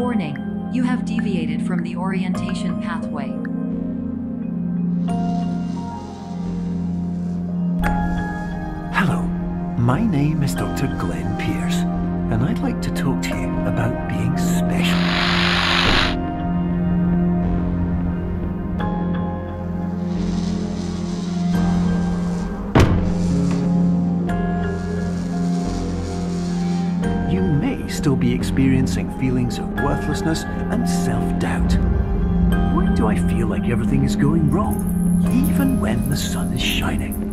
Warning, you have deviated from the orientation pathway. Hello, my name is Dr. Glenn still be experiencing feelings of worthlessness and self-doubt. Why do I feel like everything is going wrong, even when the sun is shining?